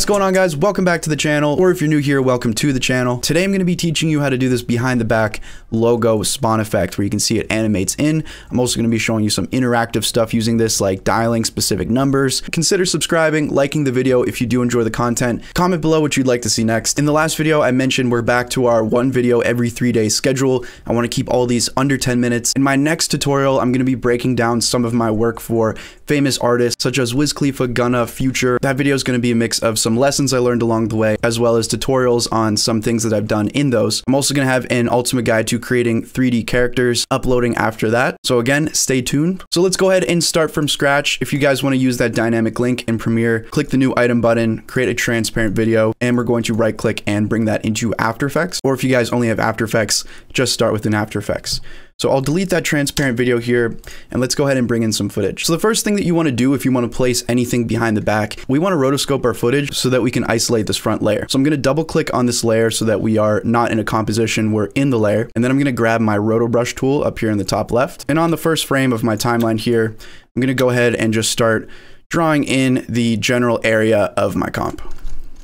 What's going on guys? Welcome back to the channel, or if you're new here, welcome to the channel. Today I'm going to be teaching you how to do this behind the back logo spawn effect where you can see it animates in. I'm also going to be showing you some interactive stuff using this like dialing specific numbers. Consider subscribing, liking the video if you do enjoy the content. Comment below what you'd like to see next. In the last video I mentioned we're back to our one video every three day schedule. I want to keep all these under 10 minutes. In my next tutorial I'm going to be breaking down some of my work for famous artists such as Wiz Khalifa, Gunna, Future. That video is going to be a mix of some lessons I learned along the way, as well as tutorials on some things that I've done in those. I'm also going to have an ultimate guide to creating 3D characters uploading after that. So again, stay tuned. So let's go ahead and start from scratch. If you guys want to use that dynamic link in Premiere, click the new item button, create a transparent video, and we're going to right click and bring that into After Effects. Or if you guys only have After Effects, just start with an After Effects. So I'll delete that transparent video here and let's go ahead and bring in some footage. So the first thing that you want to do if you want to place anything behind the back, we want to rotoscope our footage so that we can isolate this front layer. So I'm going to double click on this layer so that we are not in a composition, we're in the layer. And then I'm going to grab my roto brush tool up here in the top left. And on the first frame of my timeline here, I'm going to go ahead and just start drawing in the general area of my comp.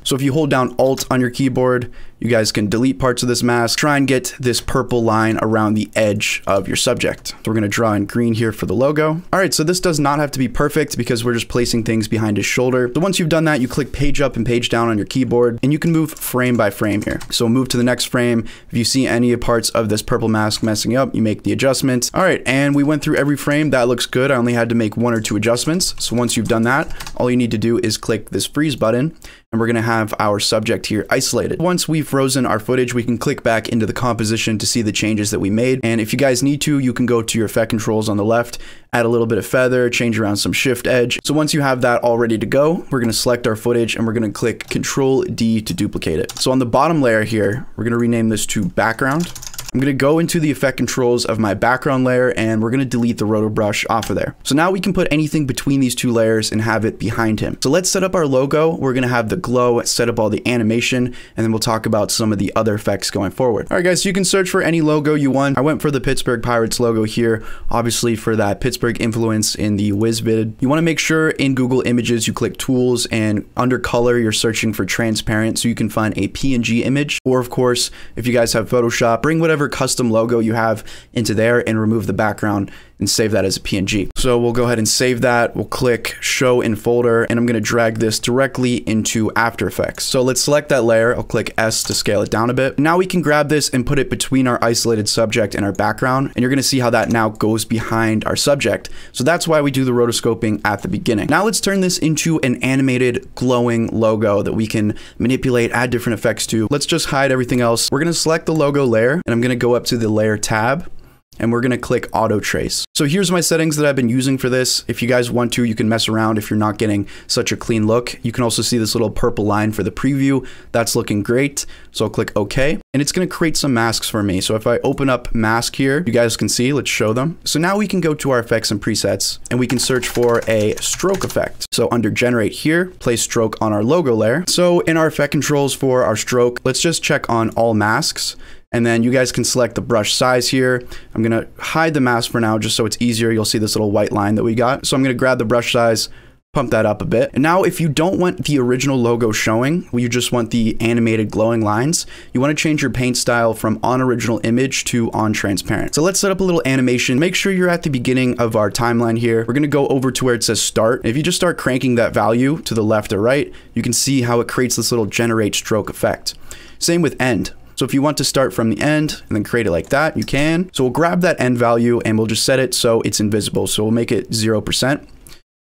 So if you hold down Alt on your keyboard, you guys can delete parts of this mask, try and get this purple line around the edge of your subject. So we're gonna draw in green here for the logo. All right, so this does not have to be perfect because we're just placing things behind his shoulder. So once you've done that, you click page up and page down on your keyboard and you can move frame by frame here. So move to the next frame. If you see any parts of this purple mask messing up, you make the adjustments. All right, and we went through every frame. That looks good. I only had to make one or two adjustments. So once you've done that, all you need to do is click this freeze button and we're gonna have our subject here isolated. Once we've frozen our footage, we can click back into the composition to see the changes that we made. And if you guys need to, you can go to your effect controls on the left, add a little bit of feather, change around some shift edge. So once you have that all ready to go, we're gonna select our footage and we're gonna click Control D to duplicate it. So on the bottom layer here, we're gonna rename this to background. I'm going to go into the effect controls of my background layer and we're going to delete the roto brush off of there. So now we can put anything between these two layers and have it behind him. So let's set up our logo. We're going to have the glow, set up all the animation, and then we'll talk about some of the other effects going forward. All right, guys, so you can search for any logo you want. I went for the Pittsburgh Pirates logo here, obviously for that Pittsburgh influence in the Wiz vid. You want to make sure in Google Images you click Tools and under Color you're searching for Transparent so you can find a PNG image. Or of course, if you guys have Photoshop, bring whatever custom logo you have into there and remove the background and save that as a PNG. So we'll go ahead and save that. We'll click show in folder and I'm going to drag this directly into After Effects. So let's select that layer. I'll click S to scale it down a bit. Now we can grab this and put it between our isolated subject and our background. And you're going to see how that now goes behind our subject. So that's why we do the rotoscoping at the beginning. Now let's turn this into an animated glowing logo that we can manipulate, add different effects to. Let's just hide everything else. We're going to select the logo layer and I'm going to go up to the layer tab and we're to click auto trace. So here's my settings that I've been using for this. If you guys want to, you can mess around if you're not getting such a clean look. You can also see this little purple line for the preview. That's looking great. So I'll click OK and it's to create some masks for me. So if I open up mask here, you guys can see, let's show them. So now we can go to our effects and presets and we can search for a stroke effect. So under generate here, place stroke on our logo layer. So in our effect controls for our stroke, let's just check on all masks. And then you guys can select the brush size here. I'm to hide the mask for now just so it's easier. You'll see this little white line that we got. So I'm to grab the brush size, pump that up a bit. And now if you don't want the original logo showing, you just want the animated glowing lines, you want to change your paint style from on original image to on transparent. So let's set up a little animation. Make sure you're at the beginning of our timeline here. We're going to go over to where it says start. If you just start cranking that value to the left or right, you can see how it creates this little generate stroke effect. Same with end. So if you want to start from the end and then create it like that, you can. So we'll grab that end value and we'll just set it so it's invisible. So we'll make it 0%. And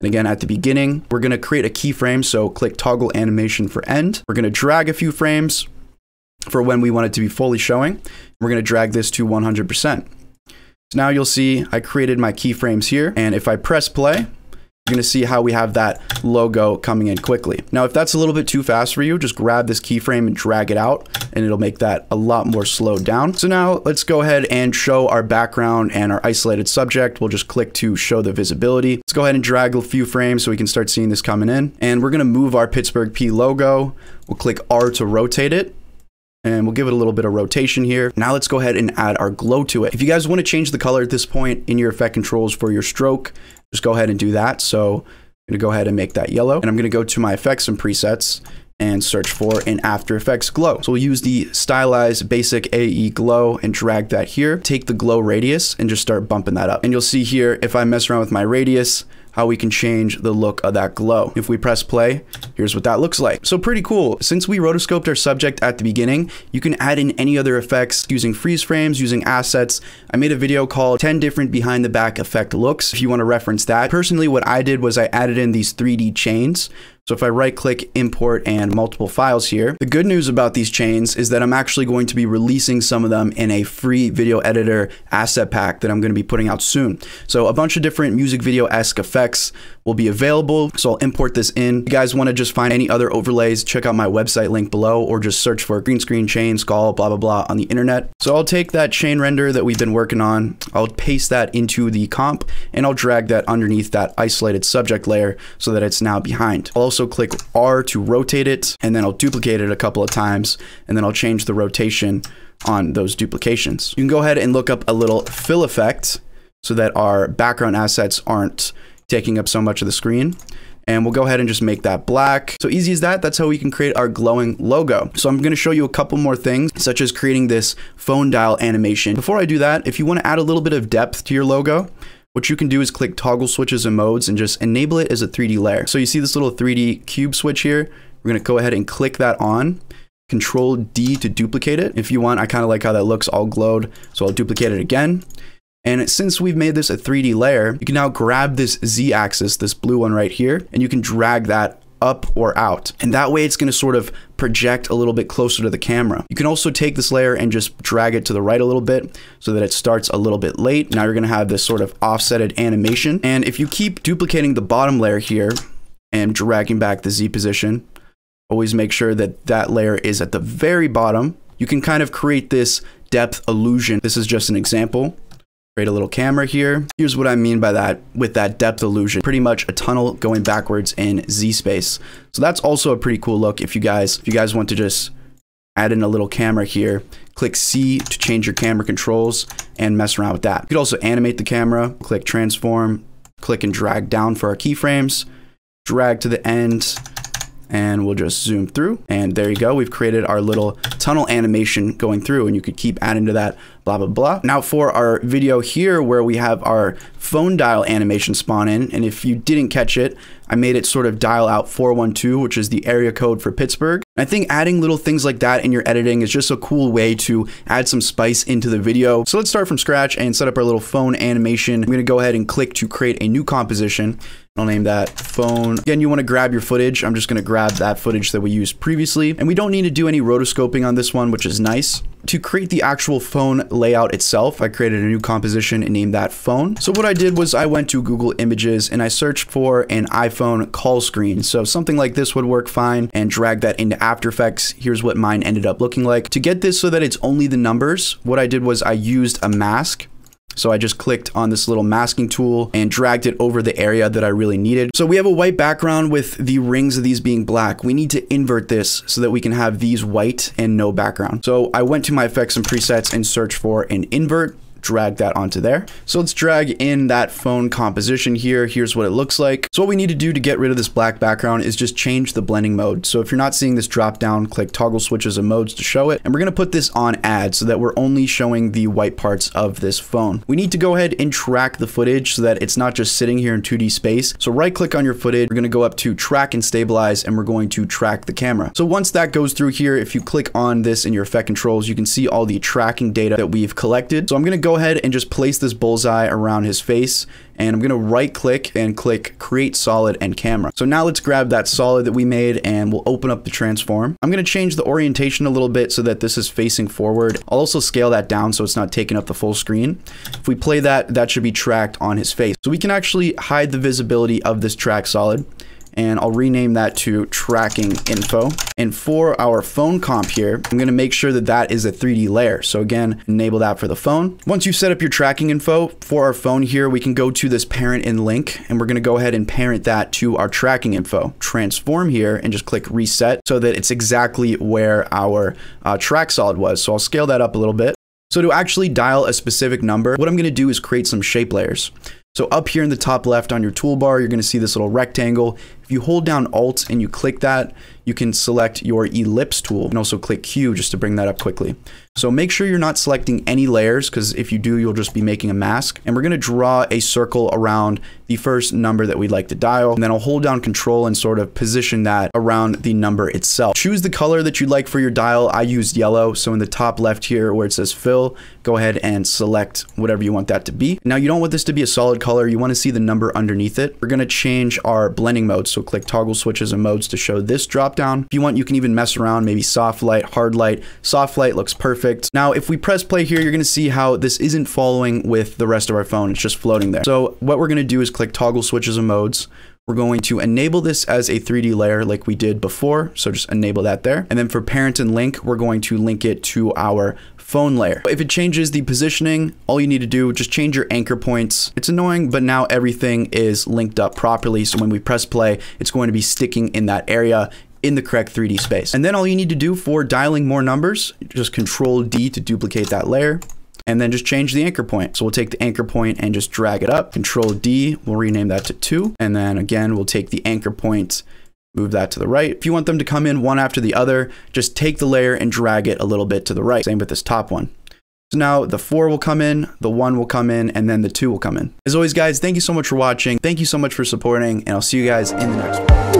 again, at the beginning, we're going to create a keyframe. So click toggle animation for end. We're going to drag a few frames for when we want it to be fully showing. We're going to drag this to 100%. So now you'll see I created my keyframes here. And if I press play, you're going to see how we have that logo coming in quickly. Now, if that's a little bit too fast for you, just grab this keyframe and drag it out, and it'll make that a lot more slowed down. So now let's go ahead and show our background and our isolated subject. We'll just click to show the visibility. Let's go ahead and drag a few frames so we can start seeing this coming in. And we're going to move our Pittsburgh P logo. We'll click R to rotate it and we'll give it a little bit of rotation here. Now let's go ahead and add our glow to it. If you guys want to change the color at this point in your effect controls for your stroke, just go ahead and do that. So I'm going to go ahead and make that yellow. And I'm going to go to my effects and presets. and search for an After Effects glow. So we'll use the stylized basic AE glow and drag that here. Take the glow radius and just start bumping that up. And you'll see here, if I mess around with my radius, how we can change the look of that glow. If we press play, here's what that looks like. So pretty cool. Since we rotoscoped our subject at the beginning, you can add in any other effects using freeze frames, using assets. I made a video called 10 different behind the back effect looks if you want to reference that. Personally, what I did was I added in these 3D chains. So if I right click import and multiple files here, the good news about these chains is that I'm actually going to be releasing some of them in a free video editor asset pack that I'm going to be putting out soon. So a bunch of different music video-esque effects will be available. So I'll import this in. If you guys want to just find any other overlays, check out my website link below or just search for green screen chain, skull, blah, blah, blah on the internet. So I'll take that chain render that we've been working on, I'll paste that into the comp and I'll drag that underneath that isolated subject layer so that it's now behind. I'll also click R to rotate it and then I'll duplicate it a couple of times and then I'll change the rotation on those duplications. You can go ahead and look up a little fill effect so that our background assets aren't taking up so much of the screen. And we'll go ahead and just make that black. So easy as that, that's how we can create our glowing logo. So I'm gonna show you a couple more things, such as creating this phone dial animation. Before I do that, if you wanna add a little bit of depth to your logo, what you can do is click toggle switches and modes and just enable it as a 3D layer. So you see this little 3D cube switch here? We're gonna go ahead and click that on. Control D to duplicate it. If you want, I kind of like how that looks all glowed. So I'll duplicate it again. And since we've made this a 3D layer, you can now grab this Z axis, this blue one right here, and you can drag that up or out. And that way it's gonna sort of project a little bit closer to the camera. You can also take this layer and just drag it to the right a little bit so that it starts a little bit late. Now you're gonna have this sort of offsetted animation. And if you keep duplicating the bottom layer here and dragging back the Z position, always make sure that that layer is at the very bottom. You can kind of create this depth illusion. This is just an example. Create a little camera here. Here's what I mean by that with that depth illusion. Pretty much a tunnel going backwards in Z space. So that's also a pretty cool look if you guys if you guys want to just add in a little camera here. Click C to change your camera controls and mess around with that. You could also animate the camera. Click transform, click and drag down for our keyframes. Drag to the end and we'll just zoom through and there you go we've created our little tunnel animation going through and you could keep adding to that blah blah blah. Now for our video here where we have our phone dial animation spawn in and if you didn't catch it I made it sort of dial out 412 which is the area code for Pittsburgh I think adding little things like that in your editing is just a cool way to add some spice into the video so let's start from scratch and set up our little phone animation I'm gonna go ahead and click to create a new composition I'll name that phone. Again, you want to grab your footage. I'm just going to grab that footage that we used previously. And we don't need to do any rotoscoping on this one, which is nice. To create the actual phone layout itself, I created a new composition and named that phone. So what I did was I went to Google Images and I searched for an iPhone call screen. So something like this would work fine and drag that into After Effects. Here's what mine ended up looking like. To get this so that it's only the numbers, what I did was I used a mask so I just clicked on this little masking tool and dragged it over the area that I really needed. So we have a white background with the rings of these being black. We need to invert this so that we can have these white and no background. So I went to my effects and presets and searched for an invert drag that onto there. So let's drag in that phone composition here. Here's what it looks like. So what we need to do to get rid of this black background is just change the blending mode. So if you're not seeing this drop down, click toggle switches and modes to show it. And we're going to put this on add so that we're only showing the white parts of this phone. We need to go ahead and track the footage so that it's not just sitting here in 2D space. So right click on your footage. We're going to go up to track and stabilize and we're going to track the camera. So once that goes through here, if you click on this in your effect controls, you can see all the tracking data that we've collected. So I'm going to go ahead and just place this bullseye around his face and I'm gonna right click and click create solid and camera. So now let's grab that solid that we made and we'll open up the transform. I'm gonna change the orientation a little bit so that this is facing forward. I'll also scale that down so it's not taking up the full screen. If we play that, that should be tracked on his face. So we can actually hide the visibility of this track solid and I'll rename that to tracking info. And for our phone comp here, I'm gonna make sure that that is a 3D layer. So again, enable that for the phone. Once you set up your tracking info for our phone here, we can go to this parent and link, and we're gonna go ahead and parent that to our tracking info. Transform here and just click reset so that it's exactly where our uh, track solid was. So I'll scale that up a little bit. So to actually dial a specific number, what I'm gonna do is create some shape layers. So up here in the top left on your toolbar, you're gonna see this little rectangle. If you hold down Alt and you click that, you can select your ellipse tool and also click Q just to bring that up quickly. So make sure you're not selecting any layers because if you do, you'll just be making a mask. And we're going to draw a circle around the first number that we'd like to dial. And then I'll hold down control and sort of position that around the number itself. Choose the color that you'd like for your dial. I used yellow. So in the top left here where it says fill, go ahead and select whatever you want that to be. Now you don't want this to be a solid color. You want to see the number underneath it. We're going to change our blending mode. So click toggle switches and modes to show this drop down. If you want, you can even mess around, maybe soft light, hard light. Soft light looks perfect. Now, if we press play here, you're going to see how this isn't following with the rest of our phone. It's just floating there. So what we're going to do is click toggle switches and modes. We're going to enable this as a 3D layer like we did before. So just enable that there. And then for parent and link, we're going to link it to our phone layer. If it changes the positioning, all you need to do, just change your anchor points. It's annoying, but now everything is linked up properly. So when we press play, it's going to be sticking in that area in the correct 3D space. And then all you need to do for dialing more numbers, just control D to duplicate that layer and then just change the anchor point. So we'll take the anchor point and just drag it up. Control D, we'll rename that to two. And then again, we'll take the anchor point, move that to the right. If you want them to come in one after the other, just take the layer and drag it a little bit to the right. Same with this top one. So now the four will come in, the one will come in, and then the two will come in. As always, guys, thank you so much for watching. Thank you so much for supporting, and I'll see you guys in the next one.